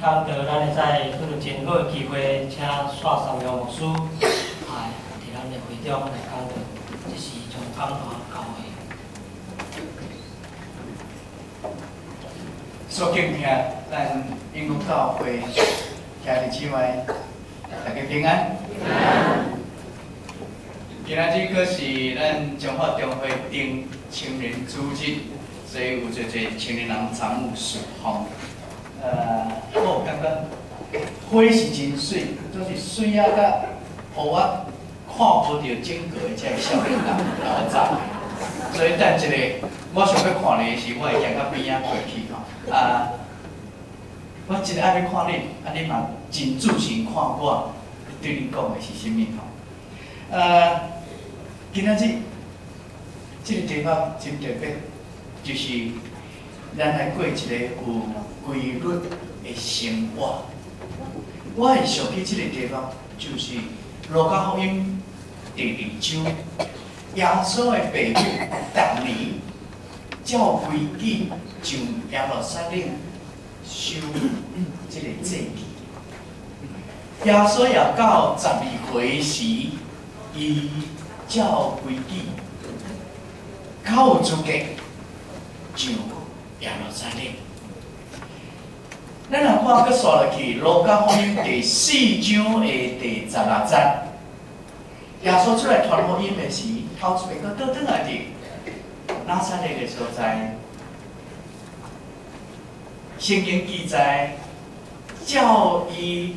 刚得咱会在拄着真好的机会，请刷三位牧师，哎，伫咱的会中来讲到，这是从讲话教会。所敬听咱英国教会兄弟姊妹，大家平安。今仔日阁是咱中华中会顶青年组织，所以有一个青年人参与释放。呃，我感觉花是真水，都是水啊，甲互我看无到整个的这少年人老早。所以等一个，我想要看你的时，我会行到边仔过去吼。啊，我真爱要看你，啊你嘛真仔细看我对你讲的是啥物吼。呃，今仔日这个地方真特别，就是咱来过一个有规律的生活。我会想起这个地方，就是路加福音第二章，耶稣的父母逐年照规矩上耶路撒冷修这个祭祀。耶稣也到十二岁时，伊照规矩，较有资格上耶路撒冷。咱若看，搁刷落去《罗加福音》第四章的第十六节，耶稣出来传福音的时，头一遍搁倒转来伫拿撒勒的所在，圣经记载，照伊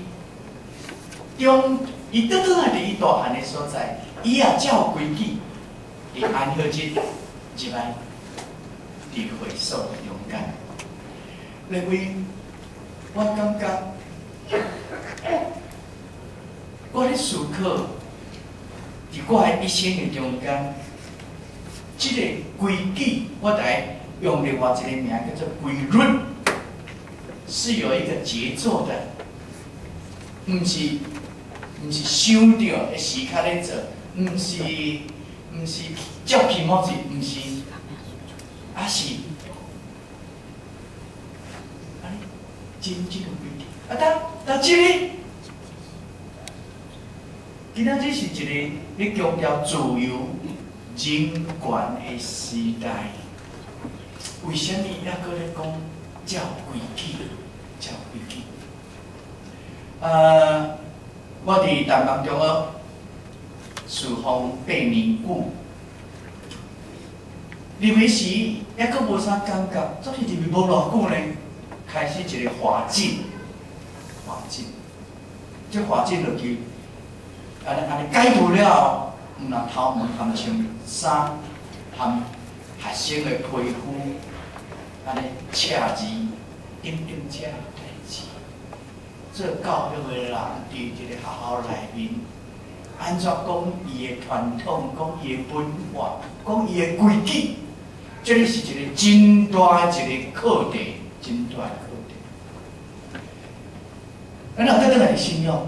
中，伊倒转来伫伊大汉的所在，伊也照规矩，伫安好节入来，伫会所中间，认为。我感觉，我咧思考，伫我的一生的中间，即个规矩，我来用另外一个名叫做规律，是有一个节奏的，毋是毋是想着的时刻咧做，毋是毋是照皮毛子，毋是，啊是。真正的规矩。啊，当当即个，今仔日是一个咧强调自由、人权的时代。为什么还搁咧讲照规矩？照规矩？呃，我伫台南中学侍奉八年久，入去时还阁无啥感觉，总是入去无偌久呢。开始一个滑进，滑进，即滑进落去，安尼安尼解除了，毋若头毛含穿衫，含学生的皮肤，安尼车字，顶顶车代志。做教育的人伫一个学校内面，安怎讲伊的传统，讲伊的文化，讲伊的规矩，这个是一个真大一个课题。真大。咱后头倒来信仰，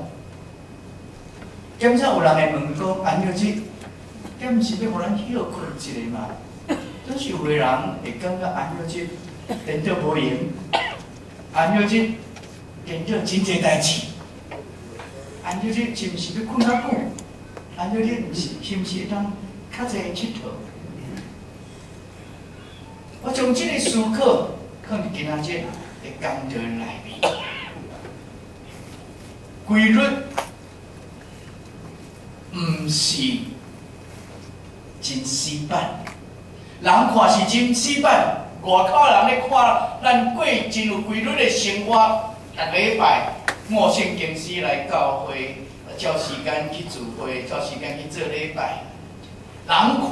检查有人会问讲，安尼即，这毋是要互咱休困一下嘛？总是有个人会感觉安尼即，颠倒无用，安尼即颠倒真济代志，安尼即是毋是要困较久？安尼即毋是是毋是会当较济佚佗？我从即个思考。可能今仔日的工作内规律毋是真死板，人看是真死板，外口人咧看咱过真有规律的生活，逐礼拜默圣经师来教会，照时间去聚会，照时间去做礼拜，人看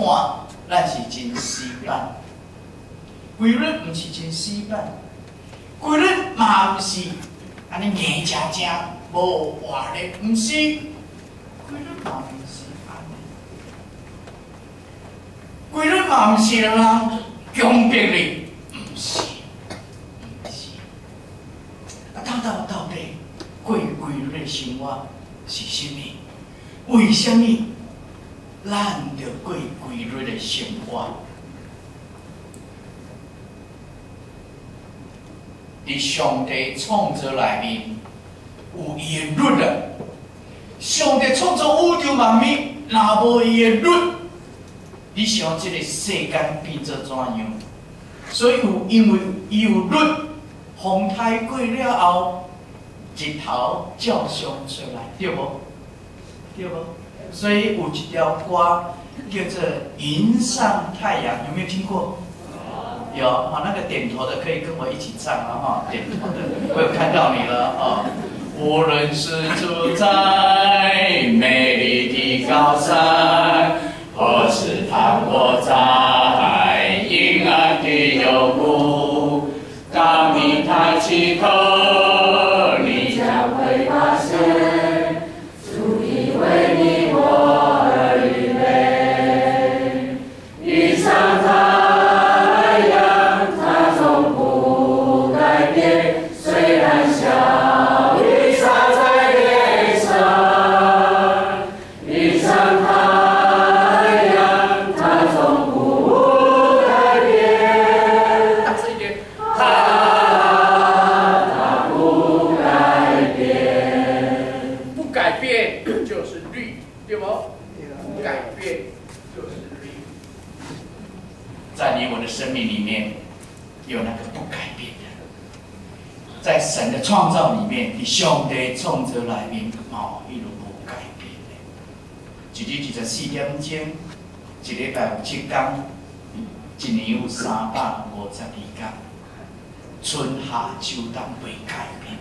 咱是真死板。规律毋是真死板，规律嘛毋是安尼硬正正无活力，毋是规律嘛毋是安尼，规律嘛毋是人强迫你，毋是，毋是。啊，到到到底过规律的生活是啥物？为什么咱着过规律的生活？伫上帝创造内面有伊的律啊！上帝创造宇宙万物，若无伊的律，你想即个世间变作怎样？所以有因为有律，风台过了后，日头照常出来，对无？对无？所以有一条歌叫做《云上太阳》，有没有听过？有啊，那个点头的可以跟我一起唱啊哈，点头的，我有看到你了啊。无论是住在美丽的高山，或是躺卧在阴暗的幽谷，当你抬起头，你将会四点钟，一礼拜有七天，一年有三百五十二天，春夏秋冬未改变。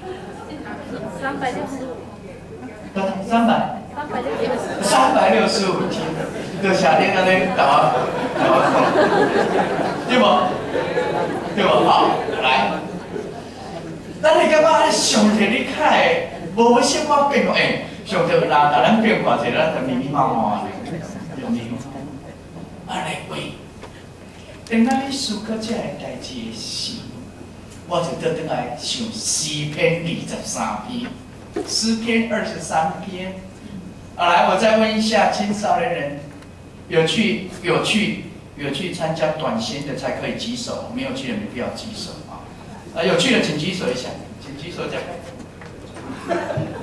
三百六十五？三百。三百六十五。三百六十五天，就夏天安尼打打对不？对不？好，来，咱你感觉安上天你看的，无要小可变化，诶，上帝拉甲咱变化者，咱就密密麻麻的。安尼喂，等咱你思考这个代志的时，我就倒转来想诗篇二十三篇，诗篇二十三篇。好，来，我再问一下青少年人，有去有去有去参加短宣的才可以举手，没有去的没必要举手啊。啊，有去的请举手一下，请举手一下。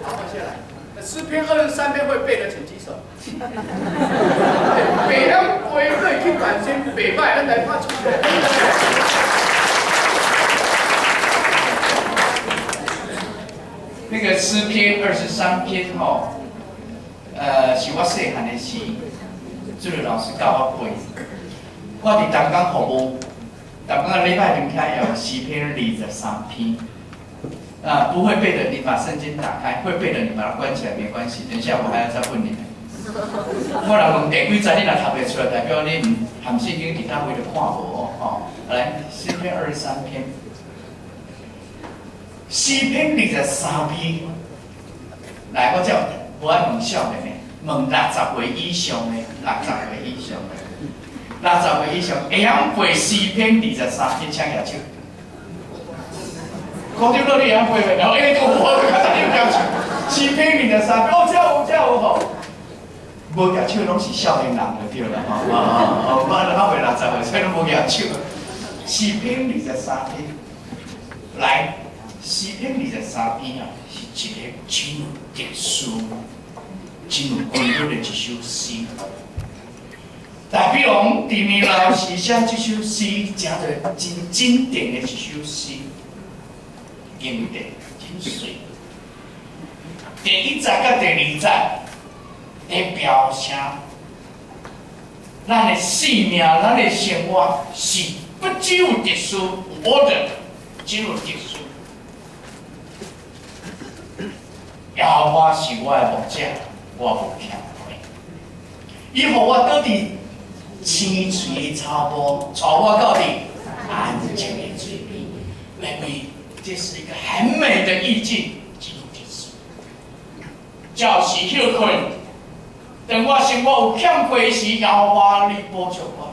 好，下来。诗篇二十三篇会背的，请举手。北向归队去短宣，北派恩来发出的。那个诗篇二十三篇吼，呃，是我细汉的时，这个老师教我背。我伫东港服务，东港礼拜天开有诗篇二十三篇。啊，不会背的，你把圣经打开；会背的，你把它关起来，没关系。等一下我还要再问你们。我若问第几章，你若读不出来，代表你唔含圣经其他位的看无哦。哦，来，诗篇二十三篇。诗篇二十三篇，来，我叫我爱问少年的，问六十岁以上的，六十岁以上的，六十岁以上会晓背诗篇二十三篇，请举手。高中乐你会晓背袂？然后哎，个我较十你举手。诗篇二十三篇，哦，这有这有吼。无举手拢是少年人就对啦，吼，哦哦，我我未六十岁，所以拢无举手。四篇二十三篇，来。四篇二十三篇啊，是一个真有特殊、真有规律的一首诗。大比王伫年老时写这首诗，真侪真经典的一首诗，经典真水。第一节甲第二节，在表现咱的性命、咱的生活是不只有特殊，我的只有特殊。耶和华是我的牧者，我无欠亏。伊互我到底青翠的草坡，带我到底安静的水边，认为这是一个很美的意境，真有意思。叫是休困，等我生活有欠亏时，耶和华你补偿我。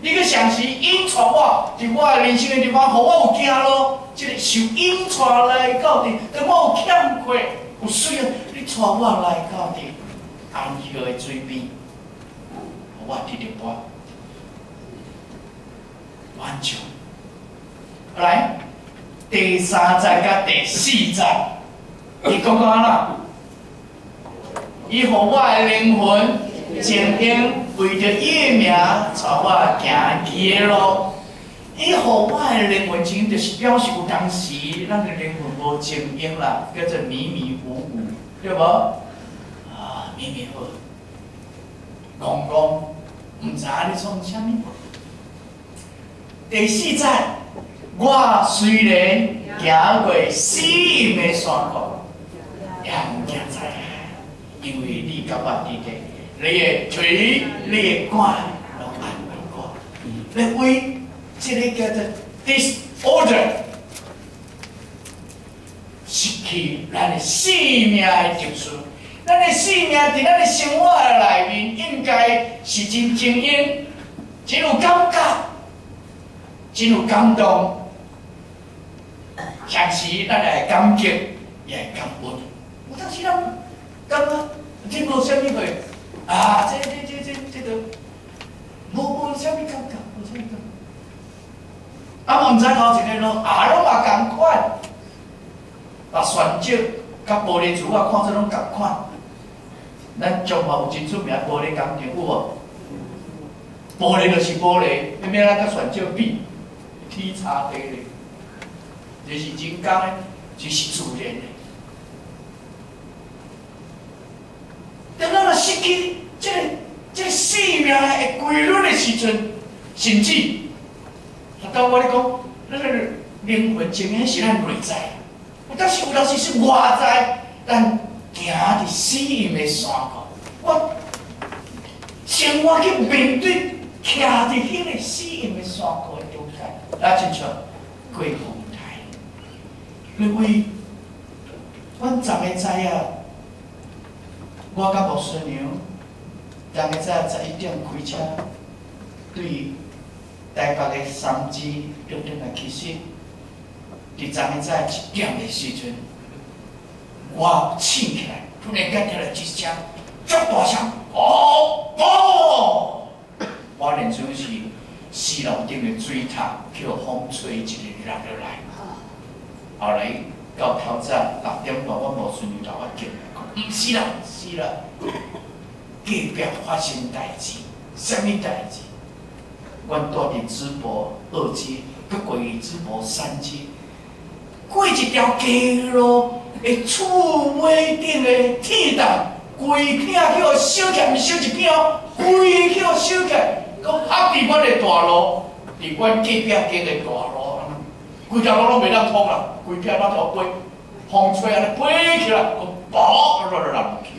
你去想是引带我，伫我人生的地方，互我有行路，即个受引带来到伫，等我有欠亏。有需要你带我来到伫安息的水边，我得到我完全。来，第三节甲第四节，你讲讲安怎？伊互我的灵魂静音，为着伊的名，带我行伊的路。伊互我的灵魂静，就是表示有当时咱的灵魂无精英啦，叫做迷迷糊糊，对无？啊，迷迷糊糊，戆戆，毋知影咧创啥物。第四节，我虽然行过死荫的山谷，也毋惊灾，因为你甲我伫地，你的嘴、你的管拢安慰我。你为这个叫做 disorder，失去咱的生命的特殊。咱的生命伫咱的生活的内面，应该是真精英，真有感觉。真有感动，相时咱会感激，也感恩。有当时咱感觉真无啥物货，啊，这这这这这个无无啥物感觉，无啥物感觉。啊，毋知头一个咯，啊，拢嘛共款，把选择甲玻璃珠啊，看做拢共款。咱中华有真出名玻璃工厂有无？玻璃就是玻璃，要免咱甲选择比。天差地别，这是人工的，这是自然的。当咱若失去这个、这个生命的规律的时阵，甚至，当我咧讲，咱个灵魂前面是咱内在，有当时有当时是外在，咱行伫死荫的山谷，我生活去面对，徛伫迄个死荫的山谷。拉进去，贵红台。因为，阮怎个知啊，我甲牧师娘，昨个早十一点开车，对台北的三支中正来其实，伫昨个早一点的时阵，我醒起来，突然间听到一声，足大声，哦哦，我连准是。四楼顶的水塔，叫风吹一日落落来。后来到头早六点半，我无顺利甲我叫，毋是啦，是啦，隔壁发生代志，什物代志？阮住伫淄博二街，佮过去淄博三街，过一条街路，的厝尾顶诶铁档，规片叫烧起，毋烧一片，规叫烧起。讲合伫阮诶大路，伫阮隔壁间诶大路，规条路拢袂当通啦，规片那条飞，风吹安尼飞起来，个爆落落落去。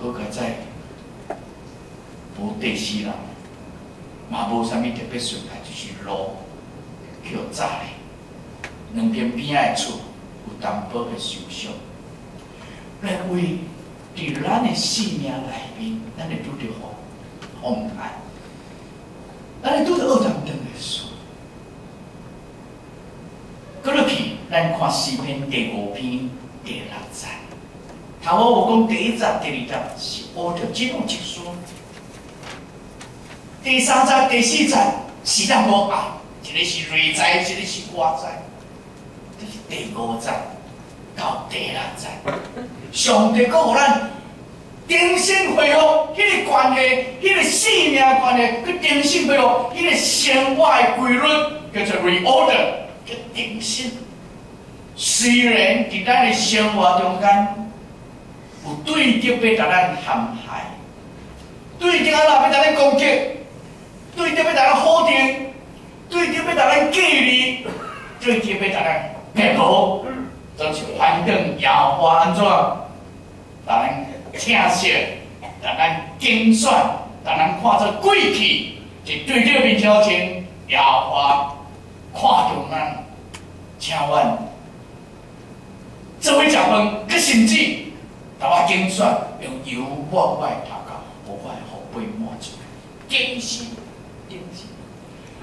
好在无地势人，嘛无啥物特别顺态，就是路叫窄，两边边仔的厝有淡薄的受伤，因为伫咱的生命内面，咱会拄着风。风台，咱哩拄着二当当的书，过落去，咱看四篇第五篇第六章。头我有讲第一章、第二章是按照这种结束，第三章、第四章是咱无爱，一个是内在，一个是外在。这是第五章到第六章，上帝告诉咱。重新恢复迄个关系，迄个生命关系，去重新恢复迄个生活的规律，叫做 reorder，叫重新。虽然伫咱的生活中间有对敌要甲咱陷害，对敌啊若要甲咱攻击，对敌要甲咱否定，对敌要甲咱隔离，对敌要甲咱灭国，就是反正摇花安怎，咱。听说，咱精算，但咱看做过去，是对着面朝前，也话看中咱，请阮做伙食饭，佮甚至，甲我精算用油抹我外头到，我会后背满足，精心精心。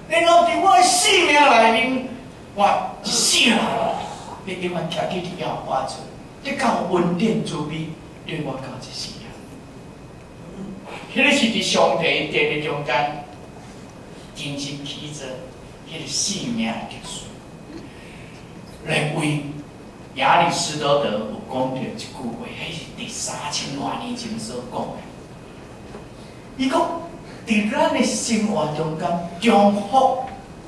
然后伫我生命内面，我一世人，你永远徛起伫遐花出，你够稳定助美。对我讲一世啊，迄个是伫上帝殿的中间，精心起着，迄个性命的结束。认为亚里士多德有讲到一句话，迄是第三千多年前所讲的。伊讲，伫咱的生活中间，重复、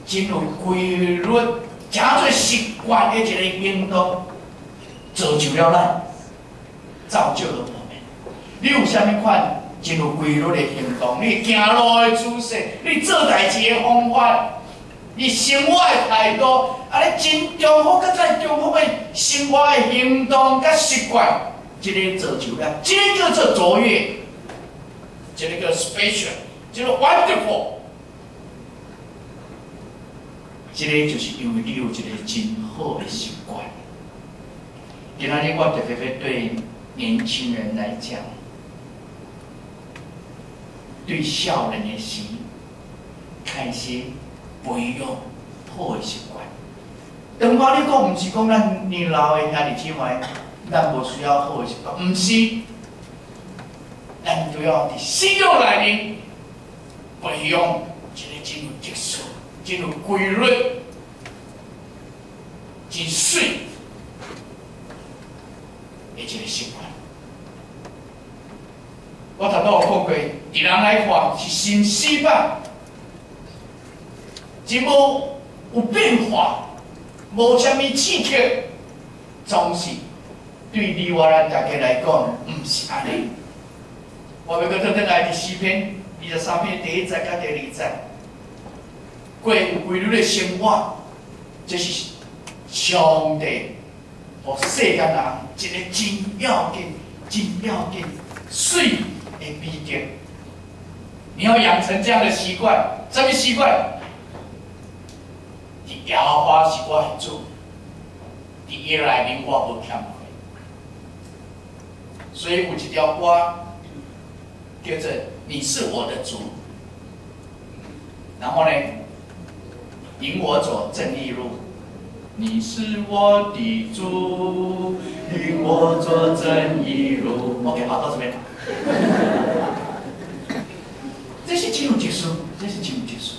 真有规律、诚做习惯的一个行动，造就了咱，造就了我们。你有啥物款真有规律的行动？你行路的姿势，你做代志的方法，你生活的态度，啊，你真重复、搁再重复的生活的行动甲习惯，这个做就了，即个叫做卓越，这个叫 special，这个 wonderful。这个就是因为你有一个真好的习惯。今仔日我特别对年轻人来讲，对少年的心，开始培养好的习惯。当我你讲，毋是讲咱年老的兄弟姊妹，咱无需要好的习惯，毋是，咱都要伫信仰内面培养一个真有质素。真有规律，真水的一个习惯。我头拄有讲过，伫人来看是新死板，真无有变化，无虾米刺激，总是对你我咱大家来讲，毋是安尼。我要搁倒转来第四篇，二十三篇第一节甲第二节。过有规律的生活，这是上帝和世间人一个真要紧、真要紧、水的秘诀。你要养成这样的习惯，什么习惯？伫摇花是我的主，伫耶内面我无欠亏。所以有一条歌叫做“你是我的主”，然后呢？引我走正义路，你是我的主，引我走正义路。OK，好，到这边。这是进入结束，这是进入结束，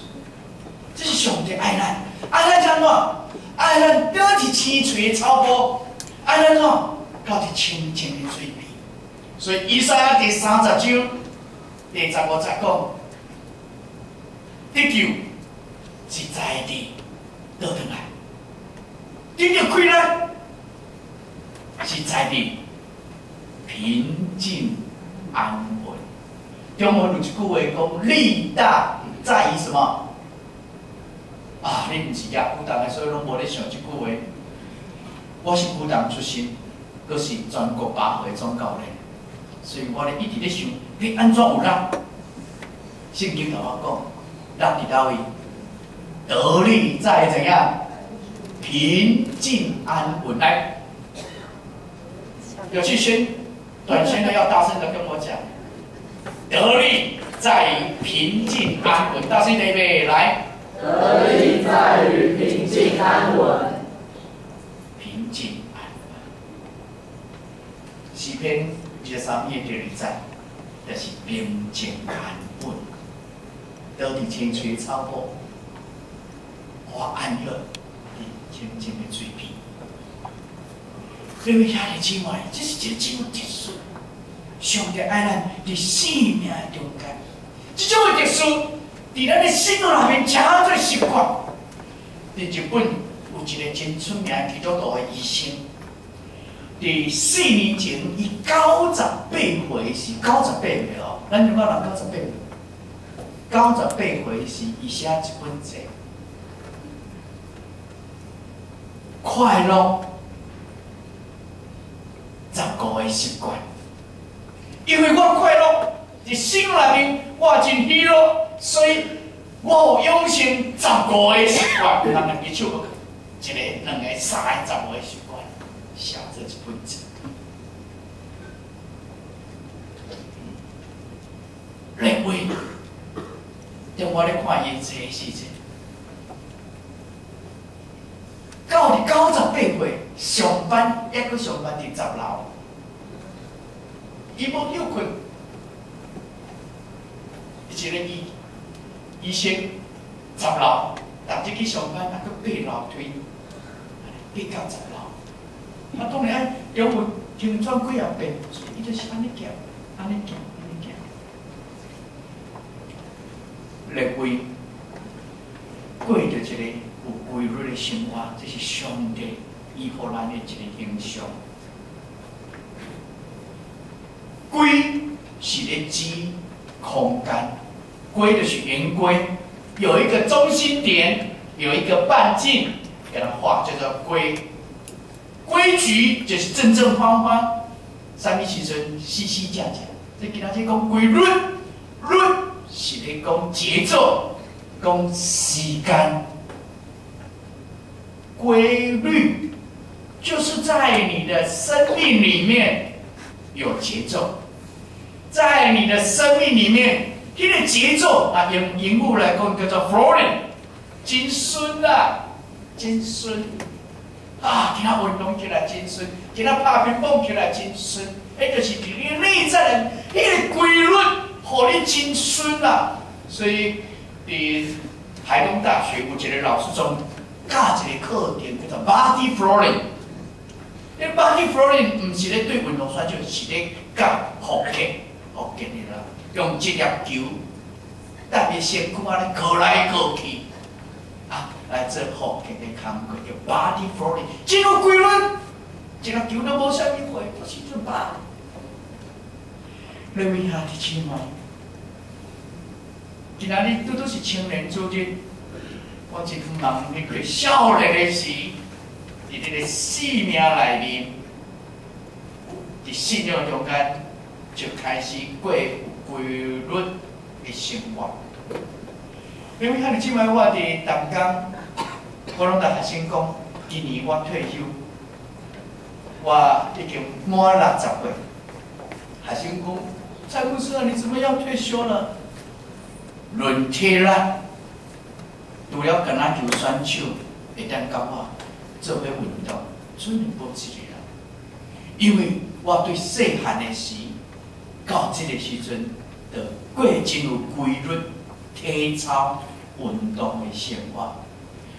这是上帝爱咱，爱咱怎么？爱咱得起清脆的草坡，爱咱怎？到底清清的水边。所以，以赛亚第三十章第十五节讲，得救。是在地倒转来，得到快乐是在地平静安稳。中文有一句话讲：力大在于什么？啊，你毋是野古党的，所以拢无咧想即句话。我是古党出身，阁是全国八会总教练，所以我咧一直咧想，你安怎有人？圣经甲我讲，人伫倒位？得力在怎样？平静安稳。来，有去宣短宣的要大声的跟我讲。得力在于平静安稳。大声一点，来。得力在于平静安稳。平静安稳。诗篇一十三篇第二节，就是平静安稳。得力清脆超过。我安乐的清净的水平，因为兄弟姊妹，这是一个真特殊，上帝爱咱伫生命中间，这种的特殊，伫咱的心内面诚做习惯。伫日本有一个真出名基督徒的医生，伫四年前，伊九十八岁是九十八岁哦，咱中国人九十八岁，九十八岁是伊写一本册。快乐，十个的习惯。因为我快乐，伫心内面我真喜乐，所以我有养成十个的习惯。咱两个手，一个、两个、三个、十个的习惯，写这一本册。认为，当我咧看伊册时阵。到伫九十八岁上班，抑搁上班伫十楼，伊无休困，一个医医生十楼逐日去上班，啊，佮爬楼梯，爬到十楼。啊，当然中午停转几啊遍，伊就是安尼行，安尼行，安尼行。认为过着一个有规律的生活，这是上帝伊互咱的一个形象。规是咧指空间，规就是圆规，有一个中心点，有一个半径，给它画叫做规。规矩就是正正方方，三米七寸，细细讲讲。这其他在讲规律，律是咧讲节奏，讲时间。规律就是在你的生命里面有节奏。在你的生命里面，这个节奏啊，用荧幕来讲叫做 flowing，真顺啊，真顺啊，今仔运动起来真顺，今仔拍乒乓起来真顺，迄就是伫你内在的迄个规律，互你真顺啊。所以，伫海东大学有一个老师中教一个课程叫做 body flowing。这 body flowing 唔是咧对运动选手，是咧教呼吸。福建的啦，用职业球，带你身躯安尼靠来靠去，啊，来做福建的工作叫 body flowing，这个规律，一粒球都无啥物回，都是准吧？你问下啲亲爱，今仔日都都是青年组织，我真望你对少年的时，伫你个生命内面，伫信仰中间。就开始过规律的生活。因为看你即摆我伫淡江，我拢甲学生讲，今年我退休，我已经满六十岁。学生讲，蔡牧师啊，你怎么要退休了？论体力，除了橄榄球选手会当甲我做伙运动，全部一个人。因为我对细汉的时，到这个时阵，的过真有规律体操运动的生活，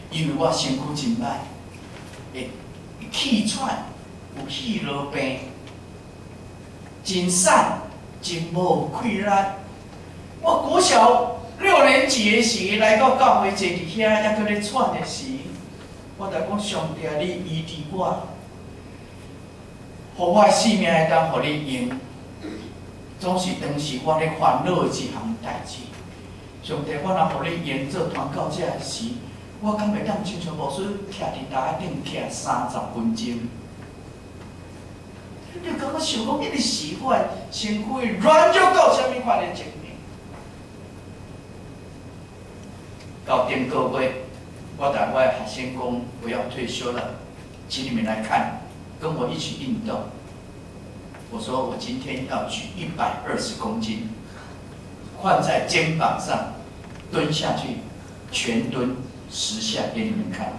因为我身躯真歹，会气喘，有气落病，真瘦，真无气力。我国小六年级的时来到教会坐伫遐，还搁咧喘的时，我来讲上帝，你医治我，互我性命会当互你用。总是当时我咧烦恼的一项代志，上帝，我若互你沿做传到这时，我敢袂当亲像无师徛伫台顶徛三十分钟？你感觉想讲，迄个时我身躯软弱到什么款的程度？到顶个月，我带我的学生讲我要退休了，请你们来看，跟我一起运动。我说我今天要举一百二十公斤，放在肩膀上，蹲下去，全蹲十下给你们看。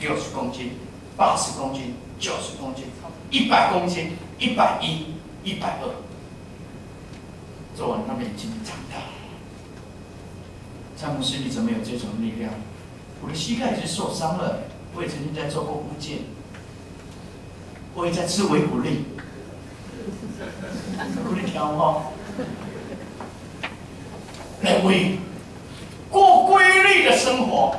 六十公斤、八十公斤、九十公斤、一百公斤、一百一、一百二。做完他们已经长大了。詹姆斯，你怎么有这种力量？我的膝盖已经受伤了，我也曾经在做过复健，我也在吃维骨力。可你听吼，认为过规律的生活，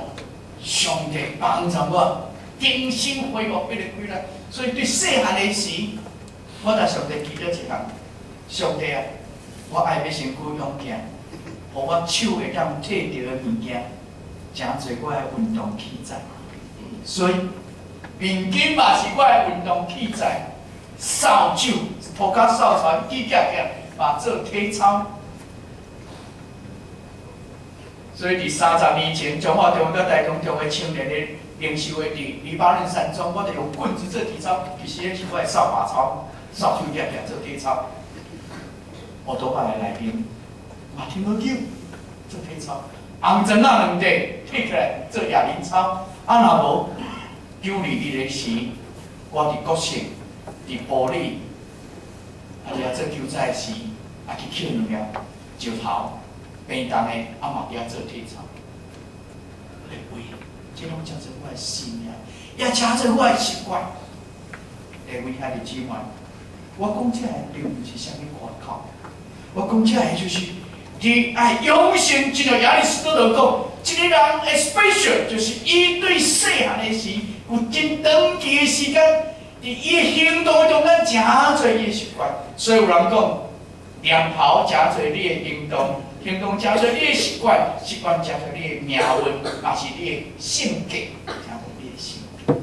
上帝帮助我重新恢复这个规律。所以对细汉的时，我在上帝。祈祷一项：上帝。啊，我爱要身躯勇健，互我手会当摕到的物件，诚侪我的运动器材。所以，面巾嘛是我的运动器材，扫帚。拖卡扫船，举脚脚，把做体操。所以伫三十年前，中华中国大同中的青年的领袖的伫黎巴嫩山庄，我就用棍子做体操，其实是我扫把操，扫帚脚脚做体操。我多摆来来宾，马天乐叫做体操，红针啊两块摕起来做哑铃操。啊，若无九二年的时，我伫国庆，伫玻璃。啊！你啊做球赛时，啊去捡两粒石头，平常的啊嘛伫遐做体操。的话，这拢叫做我的信命，也加做我的习惯。下位兄弟姊妹，我讲这个并不是啥物外口，我讲这个就是你爱永生，就像亚里士多德讲，即个人 especially 就是伊对细汉的时有真长期的时间，伫伊的行动中间真侪伊的习惯，所以有人讲，念头真侪你的行动。行动加做你的习惯，习惯加做你的命运，也是你的性格，加做你的性格。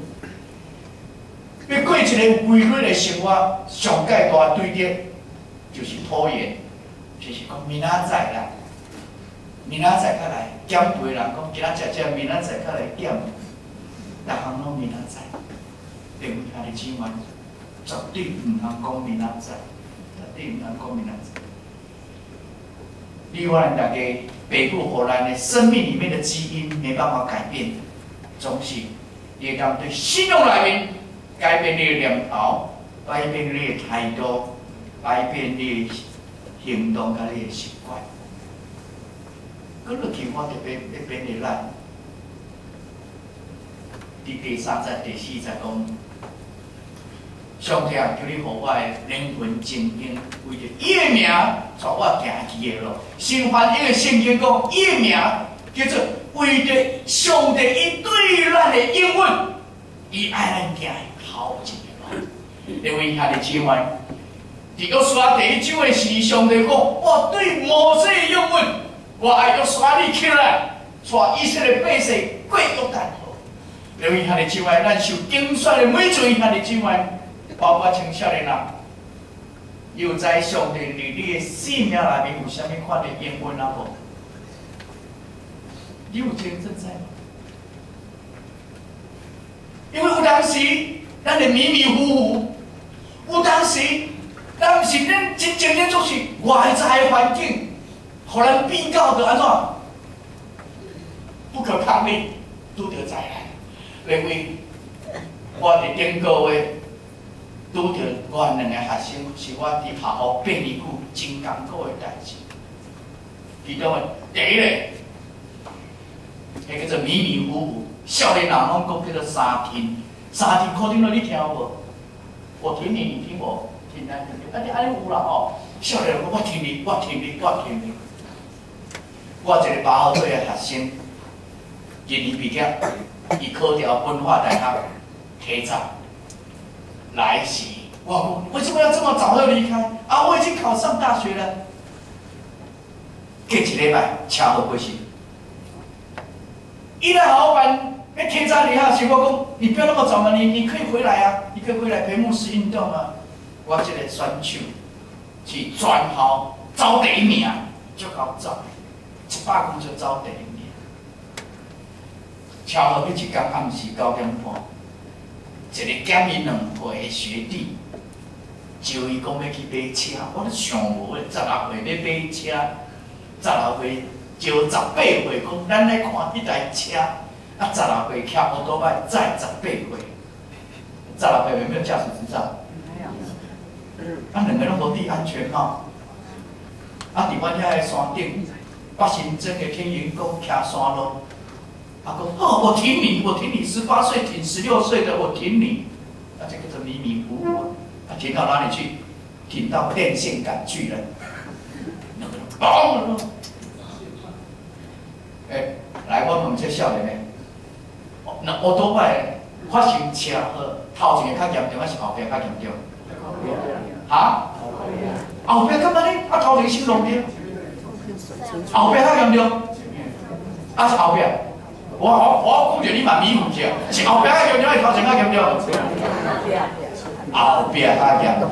要过一个有规律的生活，上界大对的，就是拖延，就是讲明仔载啦，明仔载较来减肥人讲今仔食食，明仔载较来减，逐项拢明仔载。另外兄弟姊妹，绝对毋通讲明仔，绝对毋通讲明仔。另外，大家北部荷兰的生命里面的基因没办法改变，总是也当对信用来面改变你的念头，改变你的态度，改变你的行动甲你的习惯。搁落去，我特别要变的咱，伫第三节、第四节讲。上帝啊求你，互我的灵魂精英，为着伊的名，带我行去的路。新翻译的圣经讲，伊的名叫做为着上帝伊对咱的应允，伊爱咱行好一的路。因为兄弟姊妹，伫约书亚第一章的时，上帝讲，我对摩西的应允，我爱约书亚你起来，带以色列百姓过约旦河。因为兄弟姊妹，咱受精选的每一位兄弟姊妹。包括青少年人，又在上帝里你的生命内面有啥物款的应允啊？无？你有真正在吗？因为有当时咱的迷迷糊糊，有当时咱毋是咱真正咧，就是外在环境，互咱比较着安怎？不可抗力，拄着灾难。因为我伫顶个月。拄着我两个学生，是我伫学校变离苦真艰苦的代志。其中的第一个，迄叫做迷迷糊糊，少年人拢讲叫做三听，三听可听了你听无？我听你，你听无，听咱听你，啊你安尼有啦吼？少年人讲我听你，我听你，我听你。我一个八号岁的学生，一年毕业，伊考调文化大学，提早。来袭！我为什么要这么早就离开？啊，我已经考上大学了。隔一礼拜，恰好回信。一来好班，要天差离下时，我讲你不要那么早嘛，你你可以回来啊，你可以回来陪牧师运动啊。我这个选手去专校招第一名，就考招，一百公就招第一名。巧合，迄一天暗时九点半。一个减伊两岁的学弟，就伊讲要去买车，我都想无诶，十六岁要买车，十六岁就十八岁讲，咱来看迄台车，啊，十六岁骑摩托车载十八岁，十六岁有没有驾驶执照？没有。啊，两个拢无戴安全帽，啊，伫阮遐个山顶，八仙镇的天云宫骑山路。他说：“哦，我挺你，我挺你，十八岁挺十六岁的，我挺你。啊，这个是迷迷糊糊，啊，挺到哪里去？挺到电线杆去了。嘣！哎，来，我们这少年的，那我多摆发生车祸，头前较严重还是后边较严重？哈？后边干嘛呢？啊，头前先弄掉，后边较严重，啊，是后边。”我我我讲着你嘛迷糊着，是后壁较严重，头前较严重？后壁较严重，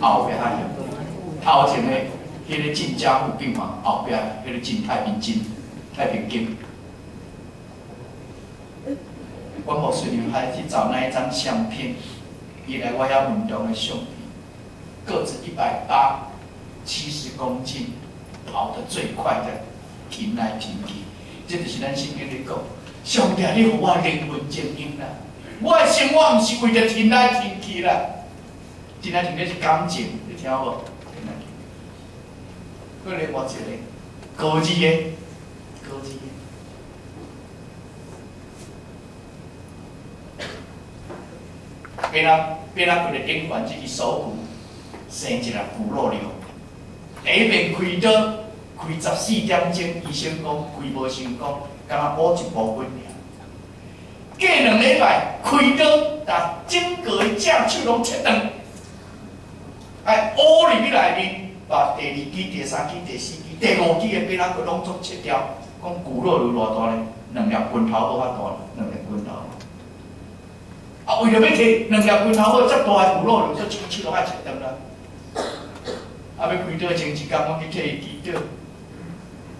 后壁较严重，头前的迄个进加护病房，后壁迄个进太平间、太平间。我某孙女孩去找那一张相片，原来我遐运动的兄弟，个子一百八，七十公斤，跑得最快的。停来停去，这就是咱圣经里讲，上帝你互我灵魂精英啦。我的生活毋是为着停来停去啦，停来停去是感情，你听无？停来停去。过来我一个高二的，高级。边仔边仔佢哋顶悬即个手鼓，生一个鼓落流。第一遍开刀，开十四点钟，医生讲开无成功，敢若补一部分尔。过两礼拜开刀，但整个的正手拢切断，哎，乌入去内面，把第二支、第三支、第四支、第五支的边仔佢拢做切掉。讲骨肉有偌大咧？两粒拳头无法大，两粒拳头。啊，为着要摕两粒拳头好，遮大的骨肉，就一支手拢爱切断啦。啊，要开刀前一工，我去替伊祈祷。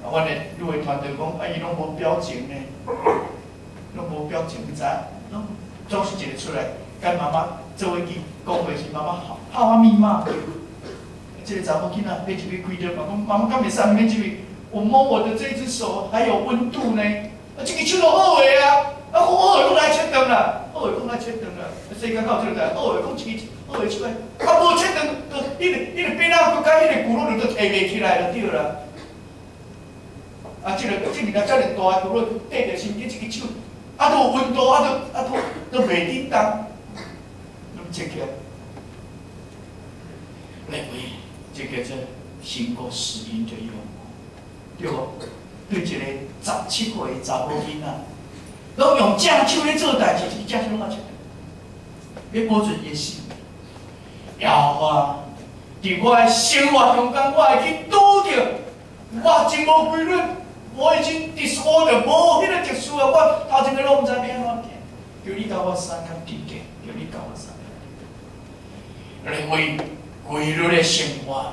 啊，阮的入会团队讲，啊，伊拢无表情呢，拢无表情，毋知，拢总是一个出来，跟妈妈做一句讲话是妈妈好，好啊密码。这个查某囡仔要入去开刀嘛，讲妈妈敢袂使，免入去。我摸我的这只手还有温度呢，啊，这个手都好诶啊，啊，好诶，讲来切断啦，好诶，讲来切断啦，世界到这个，好诶，讲切，好诶，出来，啊，无切断，都迄个迄个边仔骨甲迄个骨肉都提袂起来就对啦。啊，这个这个遮尔大骨肉缀着身体，这个手啊，都有温度，啊，都啊都都袂叮当，拢切起来。认为这个是经过死因的用。对无？对一个十七岁的查某囡仔，拢用正手咧做代志，是正手拢啊切，要保存伊死。然后啊，伫我的生活中间，我会去拄着，我真无规律，我已经 disorder 无迄个特殊啊，我头前个拢毋知要安怎行，叫你教我三较直接，叫你教我三较。认为规律的生活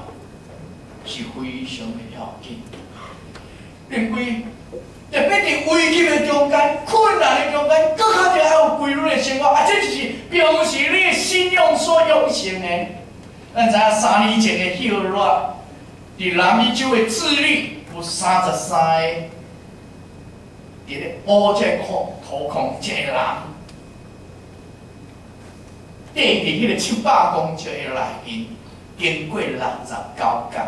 是非常的要紧。认为，特别伫危机的中间、困难的中间，搁较着还有规律的生活，啊，这就是表示你的信用所养成的。咱知影三年前的秀罗，伫南美洲的智利三十三个，伫咧乌这土土矿一个人，缀伫迄个七百公尺的内面，经过六十九天。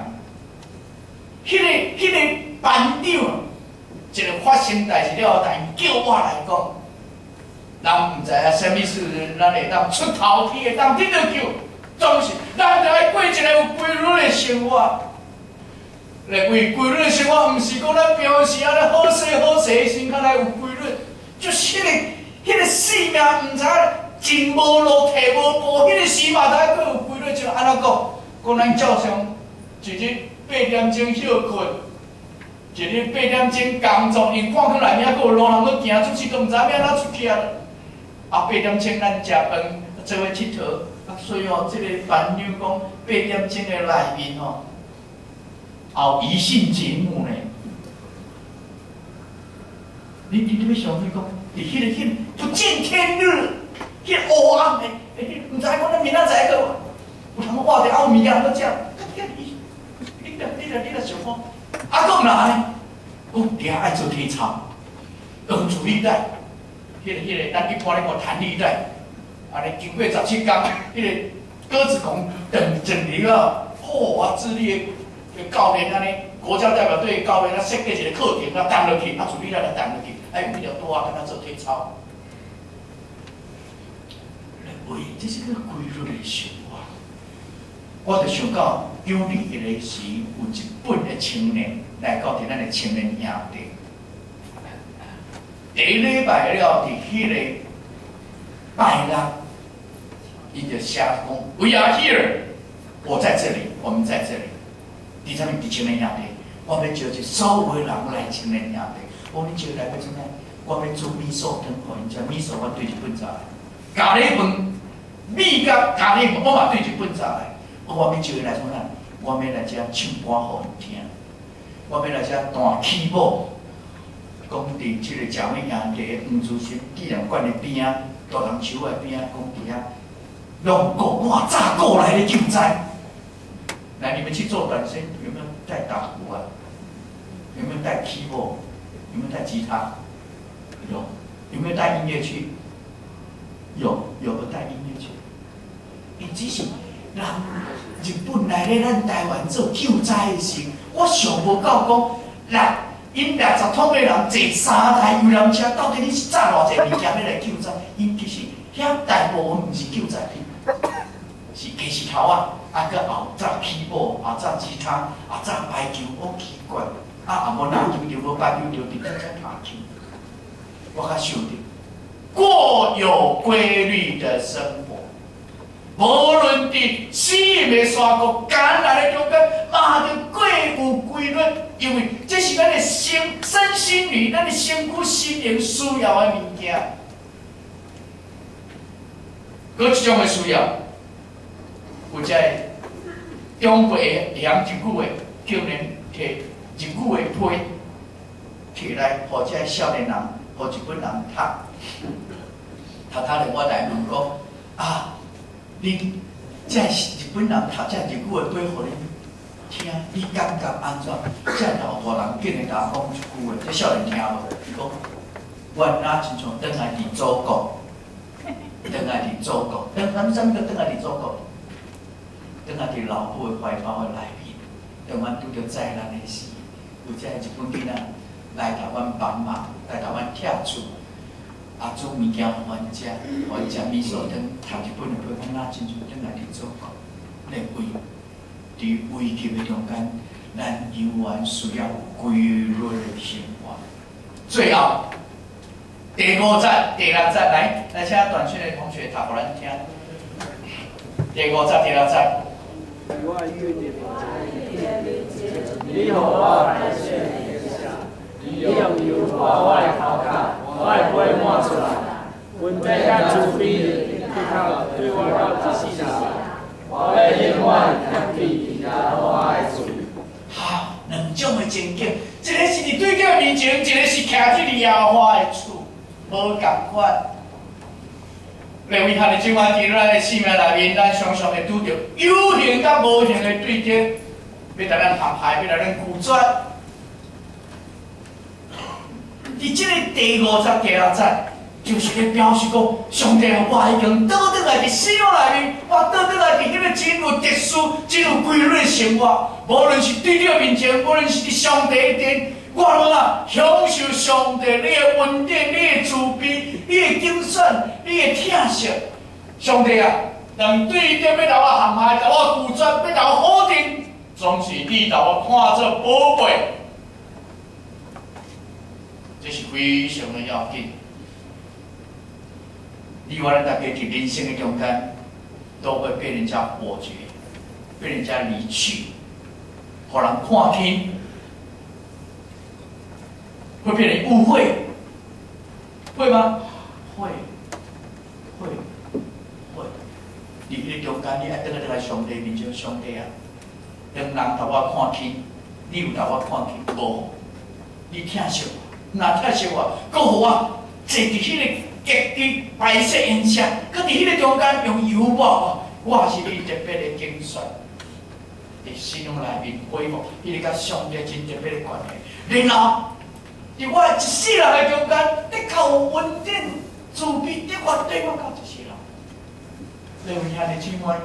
迄个、迄个班长，一个发生代志了，但叫我来讲，人毋知影啥物事，咱会当出头天，会当顶得救，总是咱就爱过一个有规律的生活。来为规律的生活，毋是讲咱平时安尼好势好势，先较来有规律，就是迄个、迄个生命毋知真无路，摕无步，迄个生命才佫有规律，就安怎讲？讲咱照常一日。八点钟休困，一日八点钟工作，因看去内面，佫有路人佫行出去，都毋知要安怎出去啊！啊，八点钟咱食饭，做伙佚佗。啊，所以哦，即个班长讲，八点钟的内面哦，有异性节目呢。你你你要想去讲，伫迄个迄不见天日，迄黑暗的，毋知讲咱明仔载个，有通活着啊有物件佫食。你你你若你若想看，啊，佫毋来，讲定爱做体操，用助力带，迄个迄个，咱一般咧讲弹力带，安尼经过十七工，迄个鸽子孔等整理了，嚯啊，智力教练安尼，国家代表队教练，他设计一个课程，他弹落去，啊，助力带来弹落去，还有比较多啊，跟他做体操。喂，这是个规律的生活，我就想到。奖励迄个时，有一本的青年来到咱的青年营地。第一礼拜了，伫迄个拜六，伊就写讲：“We are here，我在这里，我们在这里。”伫啥物？伫青年营地，我要招一所有人来青年营地。我你招来要怎样？我要做米索汤，互因食米索，我对日本茶。咖喱饭，米甲咖喱饭，我嘛对日本茶来。我要招伊来怎样？我要来遮唱歌互因听，我要来遮弹起舞。讲伫即个蒋伟阳伫黄竹新纪念馆的边啊，大人树的边啊，讲伫遐用国外炸过来的救灾。来，你们去做短身，有没有带打鼓啊？有没有带 keyboard？有没有带吉他？有。有没有带音乐去？有，有的带音乐去。你只是。人日本来咧，咱台湾做救灾的时，我想无到讲，人因六十桶的人坐三台游览车，到底你是载偌济物件要来救灾？因其实遐大部分毋是救灾品，是鸡翅头啊，啊个后炸起宝，后炸鸡汤，后炸排球，好奇怪。啊，也无篮球就无排球就直接在打球。我较受着，过有规律的生活。无论伫死的山谷、艰难的中间，嘛着过有规律，因为这是咱的身身心灵、咱的身躯心灵需要的物件。搁一种的需要，有只中辈会晓一句话，叫人摕一句的批，摕来，或者少年人，互一本人读，读读咧，我来问讲啊。你这是日本人读这日语的，背互你听，你感觉安怎？这老大人竟然甲我讲一句话，这少年听无？伊讲，我哪亲像倒来伫祖国，倒来伫祖国，倒咱啥物叫倒来伫祖国？倒来伫老母的怀抱的内面，当阮拄着灾难的时，有这日本囡仔来台湾帮忙，来台湾拆厝。啊，煮物件互阮食，互伊食米线汤，读日本的课，讲哪亲像倒来伫祖国，咧为伫危急的中间，咱永远需要规律的生活。最后第五站、第六站，来来，请短训的同学读互咱听。第五站、第六站。好，我来写。你用油画我的头壳。我会不会抹出来？阮要甲厝边的乞头对我到一世人，我要永远贴起伊阿我的嘴。好，两种的情景，一个是伫对角面前，一个是徛伫你阿花的厝，无共款。认为他的今晚伫咱的生命内面，咱常常会拄着有形甲无形的对敌，要来咱陷害，要来咱拒绝。伫即个第五十第六站，就是咧表示讲，上帝我已经倒转来伫生内面，我倒转来伫迄个真有特殊、真有规律的生活。无论是对着面前，无论是伫上帝殿，我拢啊享受上帝你的恩典、你的慈悲、你的精神、你的疼惜。上帝啊，人对伊点要甲我陷害，甲我拒绝，要甲我否定，总是你甲我看作宝贝。这是非常的要紧。另外，大家在人生的中间，都会被人家否决，被人家离去，互人看轻，会被人误会，会吗？会，会，会。你迄个中间，你爱等下来上帝面前，上帝啊，当人头我看清，你有甲我看清无？你听惜。那特是我，搁互我坐伫迄个极地白色烟车，搁伫迄个中间用油抹我，是你特别的精选，伫心中内面恢复迄个甲上帝真特别的关系。然后，伫我一世人的中间，你靠有稳定、自闭，你我对我靠一世人。你有遐尼情愿？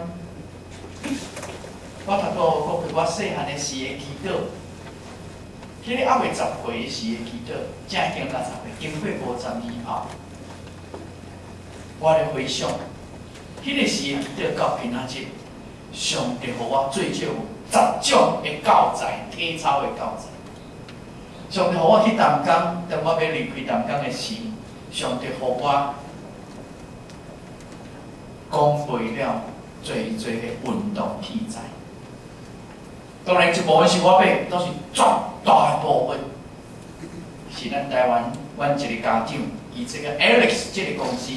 我头拄讲过，我细汉的时的祈祷。迄个还未十岁时的祈祷，正经六十岁，经过五十年后，我咧回想，迄个时的祈祷到平安节，上帝互我最少有十种的教材，体操的教材。上帝互我去淡江，当我要离开淡江的时，上帝互我讲背了最最的运动器材。当然，一部分是我买，都是绝大部分。是咱台湾阮一个家长，伊这个 Alex 这个公司，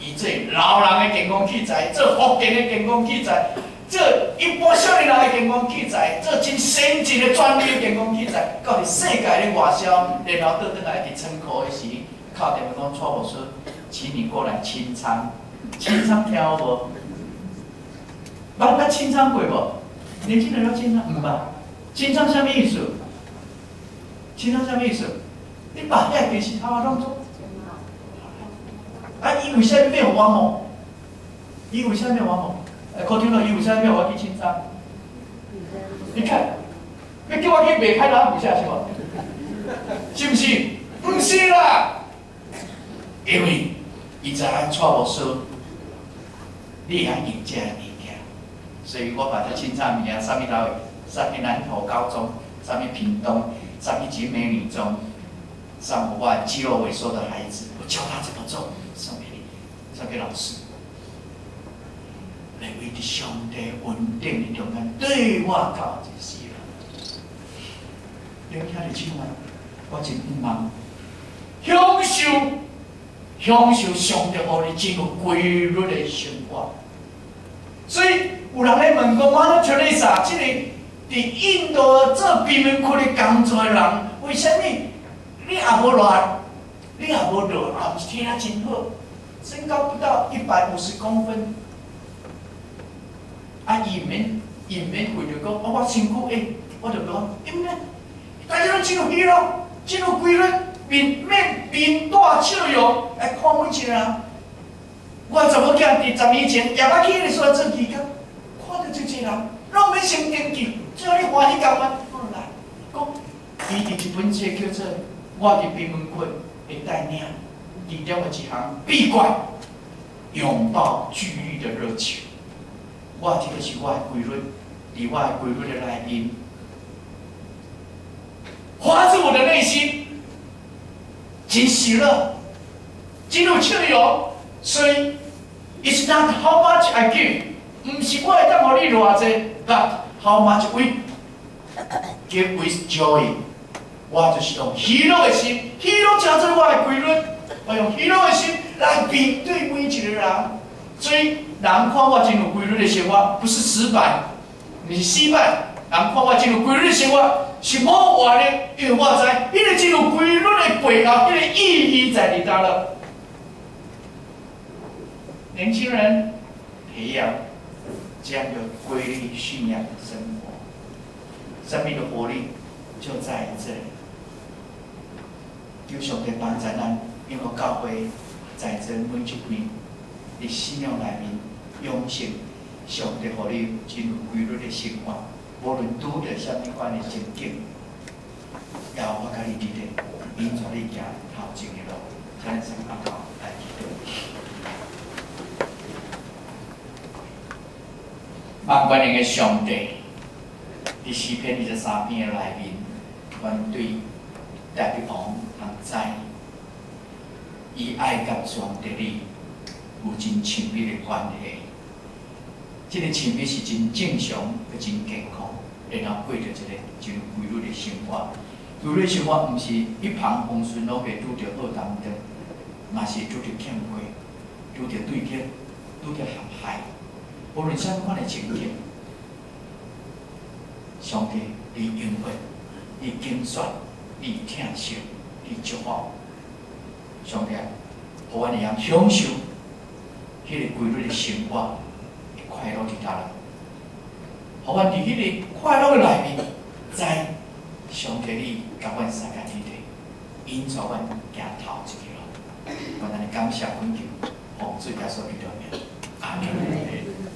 伊做老人的健康器材，做福建的健康器材，这一般少年人的健康器材，这真先进的专利健康器材，到伫世界的外销，然后倒转来伫仓库的时，靠电话讲蔡老师，请你过来清仓，清仓听有无？捌捌清仓过无？年轻人要清仓，唔吧？清仓什么意思？清仓什么意思？你把遐电视头弄做，啊，伊为啥没有我摸？伊为啥没有我摸？哎，可听到伊为啥没有我去清仓？你看，你叫我去卖开哪股下是无？是不是？不是啦，因为伊知影娶无孙，你还赢这物件，所以我把这清唱名啊，上面到上面南投高中，上面屏东，上面集美女中，上我肌肉萎缩的孩子，我教他怎么做，送给你，送给老师。来为的上帝稳定的中间对我教就是啦。你听得清吗？我真不忙。享受享受上帝互你这个规律的生活。所以有人咧问讲，马特·特蕾莎，即个伫印度做贫民窟的工作的人，为什么你也无热，你也无热，也是听啊真好，身高不到一百五十公分，啊，伊免伊免为着讲，啊，我身躯诶，我着讲，因为大家拢进入规律，进入规律。面面面带笑容来看每一个人。我怎么讲？伫十年前，也捌去个所做期间，看到这些人，拢要先登记，只要你欢喜干嘛，好来。讲，伊伫一本书叫做《我伫闭门窟的带领》，其中的一项闭关，拥抱距离的热情。我这个是我的规律，伫我的规律的内面，发自我的内心。真喜乐，真有笑容，所以 it's not how much I give，唔是我会当互你偌济，but how much we give with joy。我就是用喜乐的心，喜乐加做我的规律，我用喜乐的心来面对每一个人。所以人看我真有规律的生活，不是失败，不是失败。人看我真有规律的生活。是好话的，因为我知，迄个真有规律的背后，迄个意义在里头了。年轻人培养这样的规律训练的生活，生命的活？力就在这里。有上帝帮助咱，因为教会在这每一年的信仰内面，用心上帝互你真有规律的生活。无论拄着什么款的情景，也我甲你伫咧，引带你行头前的路，才能上阿头来祈祷。万关灵的上帝，伫诗篇二十三篇的内面，阮对大地王通知，伊爱甲上帝里有真亲密的关系。这个亲密是真正常，佮真健康，然后过着一个真规律的生活。规律生活毋是一帆风顺，拢会拄着好当中，嘛是拄着欠亏，拄着对天，拄着陷害。无论啥款的情景，上帝伫应允，伫拣选，伫疼惜，伫祝福。上帝，互阮会样享受迄个规律的生活。快乐伫倒了，互阮伫迄个快乐的内面，在上帝里甲阮三界天地，引带阮行头一条路。我咱感谢分求，奉主耶稣基督名，阿门。